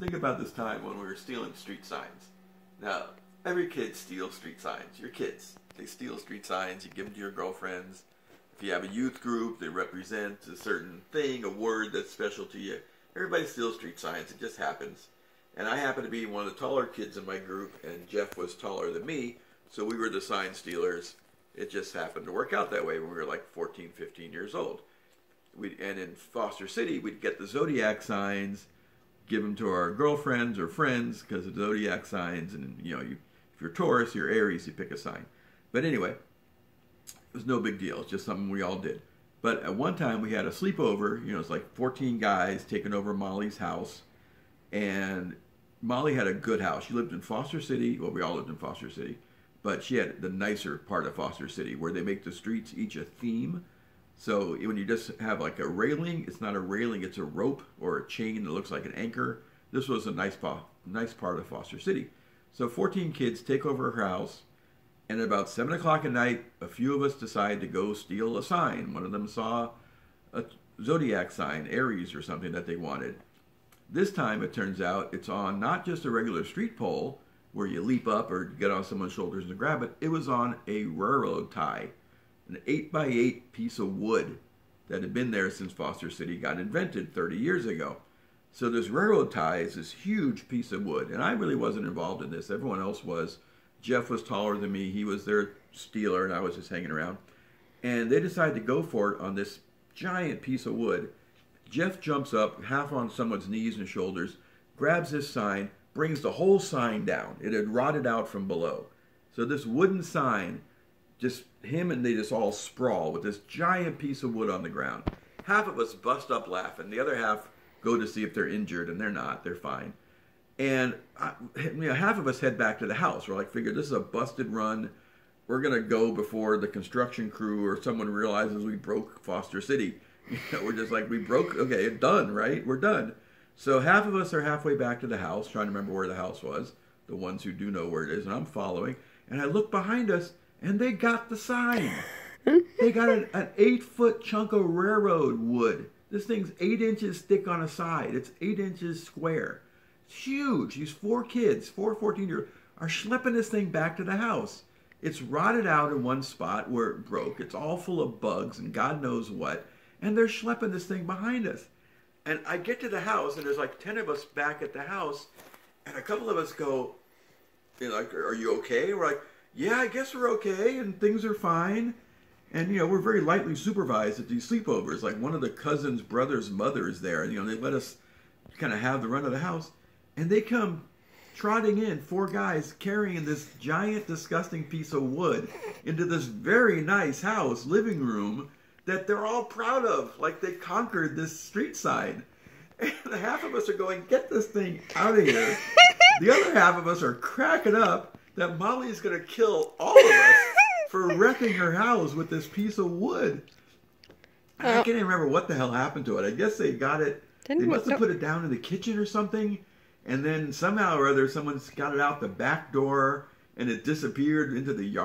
Think about this time when we were stealing street signs. Now, every kid steals street signs. Your kids, they steal street signs. You give them to your girlfriends. If you have a youth group, they represent a certain thing, a word that's special to you. Everybody steals street signs. It just happens. And I happen to be one of the taller kids in my group, and Jeff was taller than me, so we were the sign stealers. It just happened to work out that way when we were like 14, 15 years old. We and in Foster City, we'd get the zodiac signs give them to our girlfriends or friends because of zodiac signs. And you know, you, if you're Taurus, you're Aries, you pick a sign. But anyway, it was no big deal. It's just something we all did. But at one time we had a sleepover. You know, it's like 14 guys taking over Molly's house, and Molly had a good house. She lived in Foster City. Well, we all lived in Foster City, but she had the nicer part of Foster City where they make the streets each a theme. So when you just have like a railing, it's not a railing, it's a rope or a chain that looks like an anchor. This was a nice, nice part of Foster City. So 14 kids take over her house, and at about 7 o'clock at night, a few of us decide to go steal a sign. One of them saw a zodiac sign, Aries or something that they wanted. This time, it turns out, it's on not just a regular street pole where you leap up or get on someone's shoulders and grab it, it was on a railroad tie an 8 by 8 piece of wood that had been there since Foster City got invented 30 years ago. So this railroad tie is this huge piece of wood, and I really wasn't involved in this. Everyone else was. Jeff was taller than me. He was their stealer, and I was just hanging around. And they decided to go for it on this giant piece of wood. Jeff jumps up, half on someone's knees and shoulders, grabs this sign, brings the whole sign down. It had rotted out from below. So this wooden sign just him and they just all sprawl with this giant piece of wood on the ground. Half of us bust up laughing. The other half go to see if they're injured, and they're not. They're fine. And I, you know, half of us head back to the house. We're like, figure this is a busted run. We're gonna go before the construction crew or someone realizes we broke Foster City. You know, we're just like, we broke. Okay, done. Right? We're done. So half of us are halfway back to the house, trying to remember where the house was. The ones who do know where it is, and I'm following. And I look behind us, and they got the sign. they got an, an eight foot chunk of railroad wood. This thing's eight inches thick on a side. It's eight inches square. It's huge. These four kids, four 14 year olds, are schlepping this thing back to the house. It's rotted out in one spot where it broke. It's all full of bugs and God knows what. And they're schlepping this thing behind us. And I get to the house, and there's like 10 of us back at the house. And a couple of us go, you know, like, are you okay? We're like, yeah, I guess we're okay and things are fine. And, you know, we're very lightly supervised at these sleepovers. Like one of the cousin's brother's mother is there. And, you know, they let us kind of have the run of the house. And they come trotting in, four guys carrying this giant, disgusting piece of wood into this very nice house, living room, that they're all proud of. Like they conquered this street sign. And half of us are going, get this thing out of here. the other half of us are cracking up that Molly's going to kill all of us for wrecking her house with this piece of wood. I can't even remember what the hell happened to it. I guess they got it. Didn't they must have put it down in the kitchen or something, and then somehow or other, someone's got it out the back door, and it disappeared into the yard.